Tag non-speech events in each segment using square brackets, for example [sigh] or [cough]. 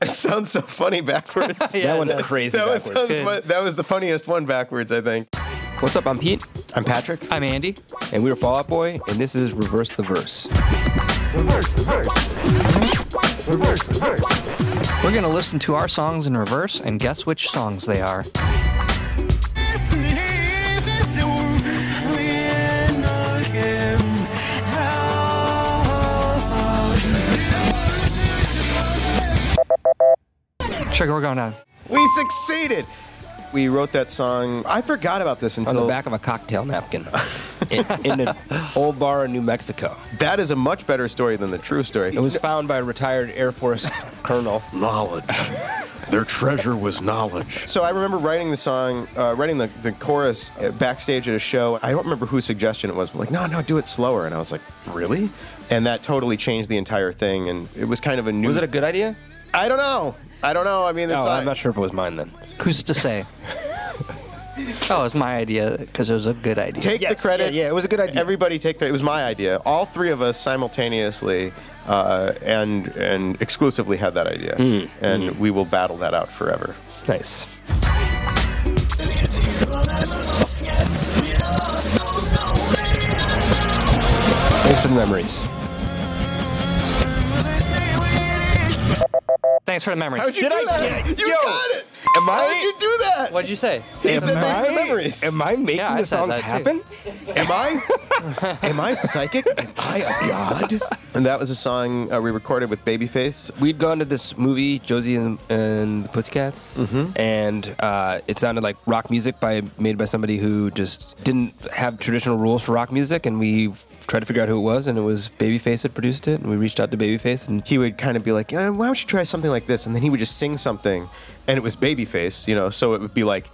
[laughs] It sounds so funny backwards. [laughs] Yeah, that one's that- crazy. That, one sounds that was the funniest one backwards, I think. What's up? I'm Pete, I'm Patrick. I'm Andy. and we're Fall Out Boy, and this is Reverse the Verse. Reverse the verse. Reverse the verse. We're going to listen to our songs in reverse and guess which songs they are. Sugar, we're going down. We succeeded. We wrote that song. I forgot about this On until the back of a cocktail napkin in, in an old bar in New Mexico. that is a much better story than the true story. It was found by a retired Air Force colonel. knowledge. Their treasure was knowledge. So I remember writing the song, uh, writing the, the chorus uh, backstage at a show. I don't remember whose suggestion it was, but like, no, no, do it slower. And I was like, really? And that totally changed the entire thing. And it was kind of a new. Was it a good idea? I don't know. I don't know. I mean, the No, I'm not sure if it was mine then. Who's to say? [laughs] oh, it's my idea because it was a good idea. Take Yes, the credit. yeah, yeah, it was a good idea. Everybody take the. It was my idea. All three of us simultaneously, uh, and and exclusively had that idea, Hmm, and we will battle that out forever. Nice. Thanks for the memories. Thanks for the memory. How'd you Did do I that? get it? You Yo, got it. Am I- How did you do that? What'd you say? He said Am thanks for the I- memories. Am I making Yeah, I the songs happen? Am I? [laughs] Am I psychic? Am I a god? [laughs] And that was a song uh, we recorded with Babyface. We'd gone to this movie, Josie and, and the Pussycats, Mm-hmm. and uh, it sounded like rock music by made by somebody who just didn't have traditional rules for rock music, and we tried to figure out who it was, and it was Babyface that produced it, and we reached out to Babyface, and He would kind of be like, "Uh, "Why don't you try something like this?" And then he would just sing something, and it was Babyface, you know. So it would be like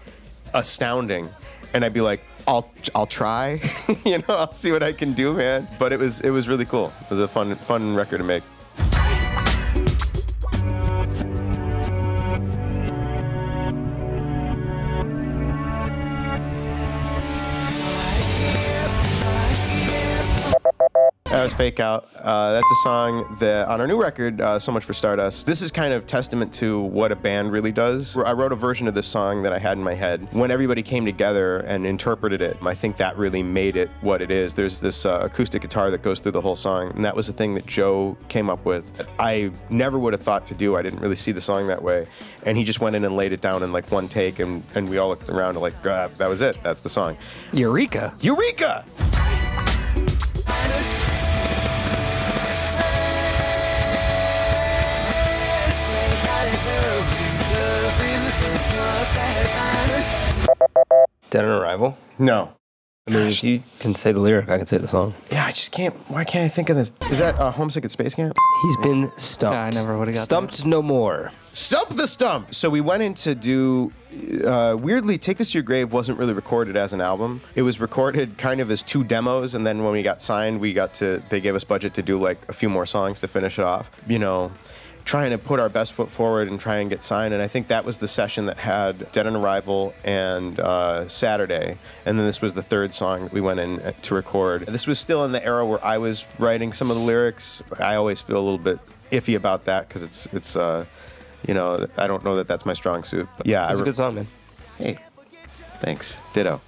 astounding, and I'd be like, "I'll, I'll try, [laughs] you know, I'll see what I can do, man." But it was, it was really cool. It was a fun, fun record to make. Was Fake Out. Uh, that's a song that on our new record, uh, So Much for Stardust. This is kind of testament to what a band really does. I wrote a version of this song that I had in my head. When everybody came together and interpreted it, I think that really made it what it is. There's this uh, acoustic guitar that goes through the whole song, and that was the thing that Joe came up with. I never would have thought to do. I didn't really see the song that way. And he just went in and laid it down in like one take, and, and we all looked around and like, that was it. That's the song. Eureka. Eureka! Dead on Arrival. No. I mean, if you can say the lyric, I can say the song. Yeah, I just can't. Why can't I think of this? Is that uh, Homesick at Space Camp? He's been stumped. Yeah, I never would've got Stumped no more. Stump the stump. So we went in to do. Uh, weirdly, Take This to Your Grave wasn't really recorded as an album. It was recorded kind of as two demos, and then when we got signed, we got to. They gave us budget to do like a few more songs to finish it off. You know. Trying to put our best foot forward and try and get signed, and I think that was the session that had Dead on Arrival and uh, Saturday, and then this was the third song that we went in uh, to record. This was still in the era where I was writing some of the lyrics. I always feel a little bit iffy about that because it's it's uh, you know I don't know that that's my strong suit. But yeah, It's a good song, man. Hey, thanks. Ditto.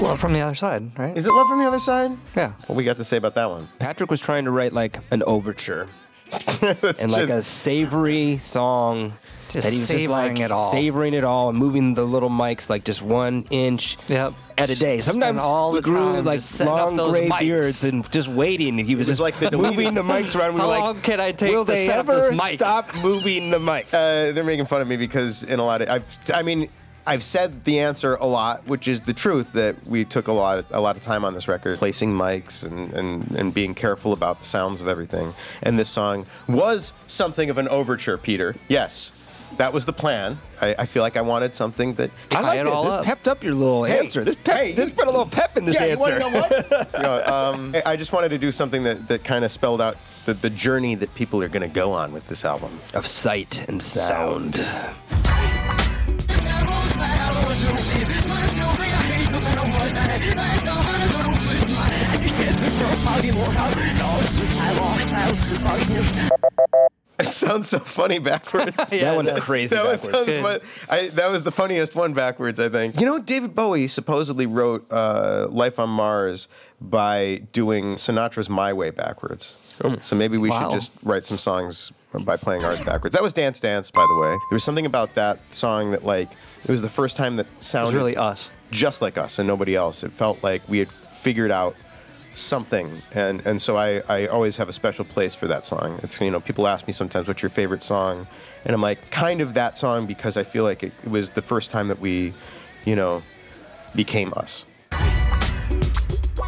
Love from the other side, right? Is it Love from the Other Side? Yeah. What we got to say about that one? Patrick was trying to write like an overture [laughs] That's and like a savory song Just that he was just savoring like it all. savoring it all and moving the little mics like just one inch Yep. at a day. Sometimes spend all we the grew time like just setting up long gray mics. beards and just waiting. He was was just like the moving the mics around. We How were like, long can I take Will they ever this mic?" stop moving the mic? uh, they're making fun of me because in a lot of I've I mean I've said the answer a lot, which is the truth that we took a lot a lot of time on this record, placing mics and, and, and being careful about the sounds of everything. And this song was something of an overture, Peter. Yes. That was the plan. I, I feel like I wanted something that I like it it. all This up. pepped up your little Hey, answer. This pep, hey, this put a little pep in this yeah, answer. you know what? [laughs] You know, um, I just wanted to do something that, that kind of spelled out the, the journey that people are going to go on with this album. of sight and sound. It sounds so funny backwards. [laughs] Yeah, that one's no. crazy. That, one backwards. sounds fun. I, that was the funniest one backwards, I think. You know, David Bowie supposedly wrote uh, Life on Mars by doing Sinatra's My Way backwards. So maybe we Wow. should just write some songs by playing ours backwards. That was Dance Dance, by the way. There was something about that song that, like, it was the first time that It was sounded really us. just like us and nobody else. It felt like we had figured out something, and and so I I always have a special place for that song. It's you know people ask me sometimes what's your favorite song, and I'm like kind of that song because I feel like it, it was the first time that we, you know, became us.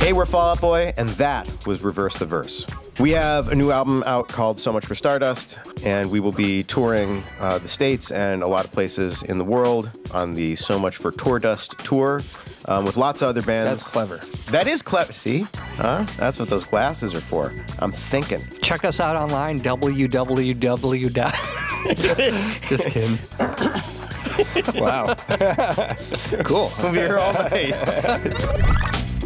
Hey, we're Fall Out Boy, and that was Reverse the Verse. We have a new album out called So Much for Stardust, and we will be touring uh, the States and a lot of places in the world on the So Much for Tour Dust tour um, with lots of other bands. That's clever. That is clever. See? Huh? That's what those glasses are for. I'm thinking. Check us out online, www. [laughs] Just kidding. Wow. [laughs] cool. We'll be here all night. [laughs]